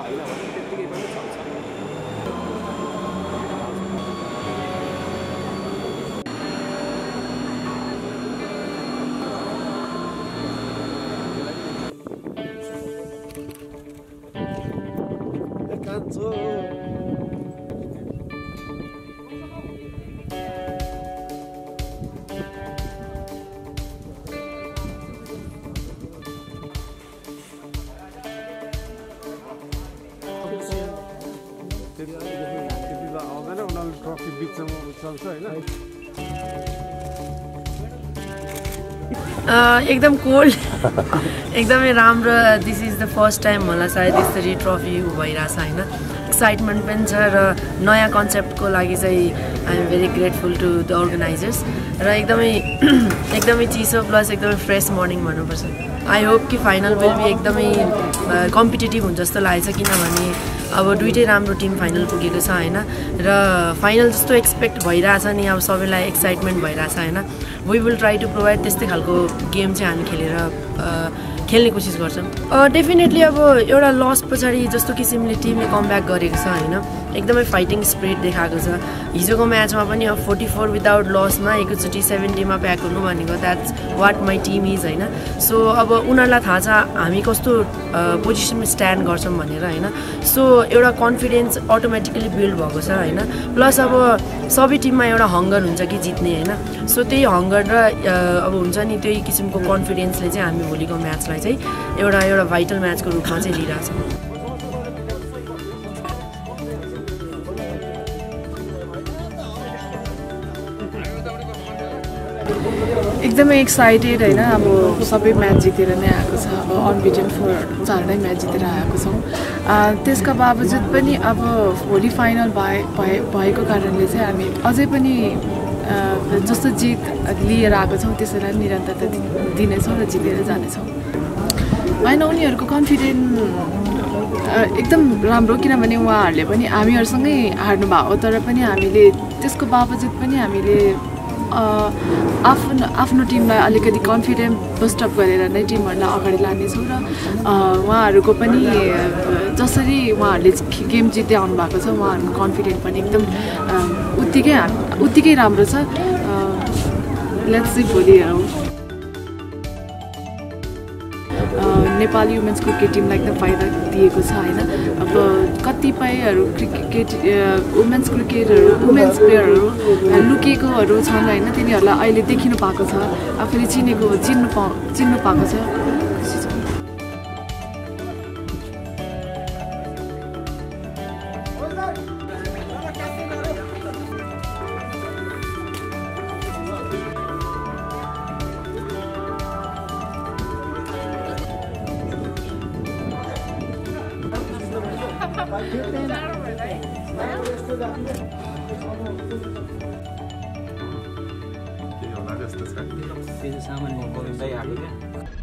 होइन भने त्यत्तिकै पनि चल्छ कान्छो त्यति आउँदैन उनीहरूले बिचमा चल्छ होइन एकदम कोल्ड एकदमै राम्रो this is the first time होला सायद यसरी ट्रफी भइरहेछ होइन? एक्साइटमेन्ट पनि छ र नयाँ कन्सेप्टको लागि चाहिँ I am very grateful to the organizers र एकदमै एकदमै चिसो प्लस एकदमै फ्रेस मर्निङ भन्नुपर्छ। आई होप कि फाइनल विल बी एकदमै कम्पिटेटिभ हुन्छ जस्तो लागेको छ किनभने अब दुइटै राम्रो टिम फाइनल पुगेको छ होइन? र फाइनल जस्तो एक्सपेक्ट भइरहेछ नि अब सबैलाई एक्साइटमेन्ट भइरहेछ होइन? We will try to provide त्यस्तै खालको गेम चाहिँ हामी खेलेर खेल्ने कोसिस गर्छौँ? डेफिनेटली अब एउटा लस पछाडि जस्तो किसिमले टिमले कमब्याक गरेको छ होइन? एकदमै फाइटिङ स्प्रिट देखाएको छ। हिजोको म्याचमा पनि अब फोर्टी फोर विदाउट लसमा एकैचोटि सेभेन्टीमा प्याक हुनु भनेको that's what my team is होइन? सो अब उनीहरूलाई थाहा छ हामी कस्तो पोजिसनमा स्ट्यान्ड गर्छौँ भनेर होइन? सो एउटा कन्फिडेन्स अटोमेटिकली बिल्ड भएको छ होइन? प्लस अब सबै टिममा एउटा हङ्गर हुन्छ कि जित्ने होइन? सो त्यही हङ्गर र अब हुन्छ नि त्यही किसिमको कन्फिडेन्सले चाहिँ हामी भोलिको म्याचलाई चाहिँ एउटा एउटा भाइटल म्याचको रूपमा चाहिँ लिइरहेछौँ एकदमै एक्साइटेड होइन अब सबै म्याच जितेर नै आएको छ अब अनबिटेन फोर चारवटै म्याच जितेर आएको छौँ। त्यसका बावजुद पनि अब भोलि फाइनल भए भए भएको कारणले चाहिँ हामी अझै पनि जस्तो जित लिएर आएको छौँ त्यसैलाई निरन्तरता दिनेछौँ र जितेर जानेछौँ। होइन उनीहरूको कन्फिडेन्ट एकदम राम्रो किनभने उहाँहरूले पनि हामीहरूसँगै हार्नु भएको तर पनि हामीले त्यसको बावजुद पनि हामीले आफ्नो आफ्नो टिमलाई अलिकति कन्फिडेन्ट बुस्टअप गरेर नै टिमहरूलाई अगाडि लानेछौँ र उहाँहरूको पनि जसरी उहाँहरूले गेम जित्दै आउनु भएको छ उहाँहरूको कन्फिडेन्ट पनि एकदम उत्तिकै उत्तिकै राम्रो छ। लेट्स सी भोलि हेरौँ। नेपाली वुमेन्स क्रिकेट टिमलाई एकदम फाइदा दिएको छ होइन? अब कतिपयहरू क्रिकेट वुमेन्स क्रिकेटहरू वुमेन्स प्लेयरहरू अ, लुकेकोहरू छन् होइन तिनीहरूलाई अहिले देखिनु पाएको छ। आफूले चिनेको चिन्नु पा चिन्नु पाएको छ खुसी छ। जस्तो छ सामान आएको क्या